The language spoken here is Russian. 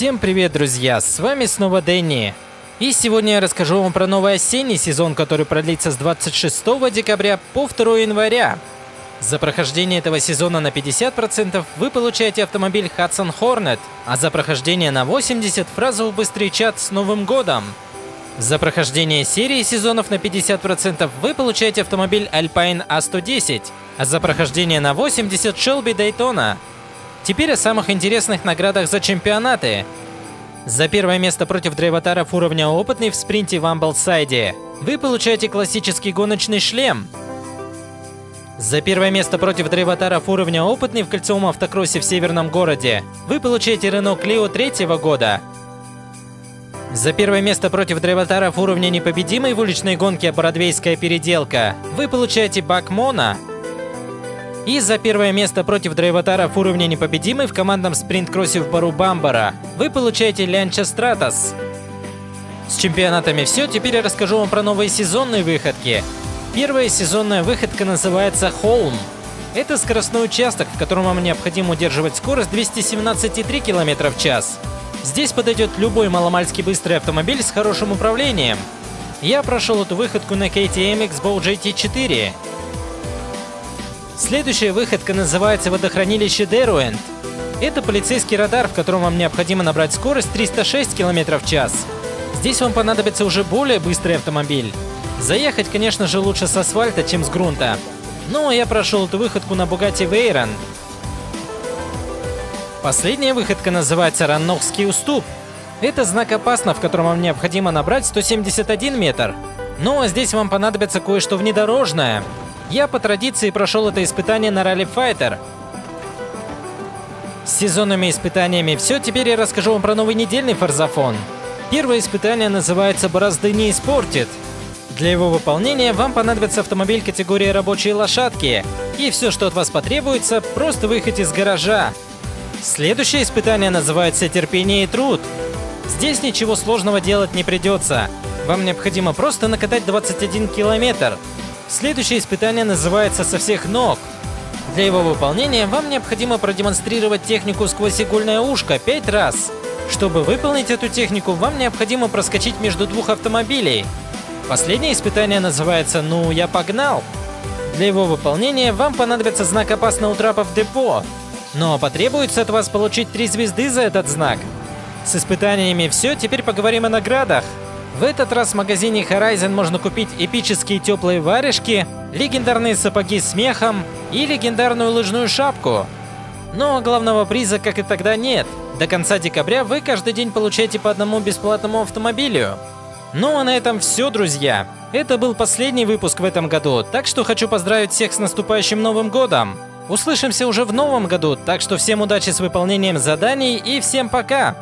Всем привет, друзья! С вами снова Дэнни. И сегодня я расскажу вам про новый осенний сезон, который продлится с 26 декабря по 2 января. За прохождение этого сезона на 50% вы получаете автомобиль Hudson Hornet, а за прохождение на 80% фразу «Быстрый чат с Новым годом». За прохождение серии сезонов на 50% вы получаете автомобиль Alpine A110, а за прохождение на 80% Shelby Daytona. Теперь о самых интересных наградах за чемпионаты. За первое место против драйватаров уровня опытный в спринте в Амблсайде вы получаете классический гоночный шлем. За первое место против драйватаров уровня опытный в кольцевом автокроссе в северном городе вы получаете Renault Clio третьего года. За первое место против драйватаров уровня непобедимой в уличной гонке Бродвейская переделка вы получаете Бак Мона. И за первое место против драйватаров уровня непобедимый в командном спринт-кроссе в Бару Бамбара вы получаете Лянча Стратос. С чемпионатами все, теперь я расскажу вам про новые сезонные выходки. Первая сезонная выходка называется Холм. Это скоростной участок, в котором вам необходимо удерживать скорость 217,3 км в час. Здесь подойдет любой маломальски быстрый автомобиль с хорошим управлением. Я прошел эту выходку на KTM X-Bow GT4. Следующая выходка называется водохранилище Деруэнд. Это полицейский радар, в котором вам необходимо набрать скорость 306 км в час. Здесь вам понадобится уже более быстрый автомобиль. Заехать, конечно же, лучше с асфальта, чем с грунта. Но я прошел эту выходку на Bugatti Veyron. Последняя выходка называется Раннохский уступ. Это знак опасно, в котором вам необходимо набрать 171 метр. Ну а здесь вам понадобится кое-что внедорожное. Я по традиции прошел это испытание на Rally Fighter. С сезонными испытаниями все, теперь я расскажу вам про новый недельный форзафон. Первое испытание называется «Борозды не испортит». Для его выполнения вам понадобится автомобиль категории «Рабочие лошадки». И все, что от вас потребуется, просто выехать из гаража. Следующее испытание называется «Терпение и труд». Здесь ничего сложного делать не придется. Вам необходимо просто накатать 21 километр. Следующее испытание называется «Со всех ног». Для его выполнения вам необходимо продемонстрировать технику сквозь игольное ушко 5 раз. Чтобы выполнить эту технику, вам необходимо проскочить между двух автомобилей. Последнее испытание называется «Ну, я погнал». Для его выполнения вам понадобится знак «Опасно у трапа в депо». Но потребуется от вас получить 3 звезды за этот знак. С испытаниями все, теперь поговорим о наградах. В этот раз в магазине Horizon можно купить эпические теплые варежки, легендарные сапоги с мехом и легендарную лыжную шапку. Но главного приза, как и тогда, нет. До конца декабря вы каждый день получаете по одному бесплатному автомобилю. Ну а на этом все, друзья. Это был последний выпуск в этом году, так что хочу поздравить всех с наступающим Новым Годом. Услышимся уже в новом году, так что всем удачи с выполнением заданий и всем пока!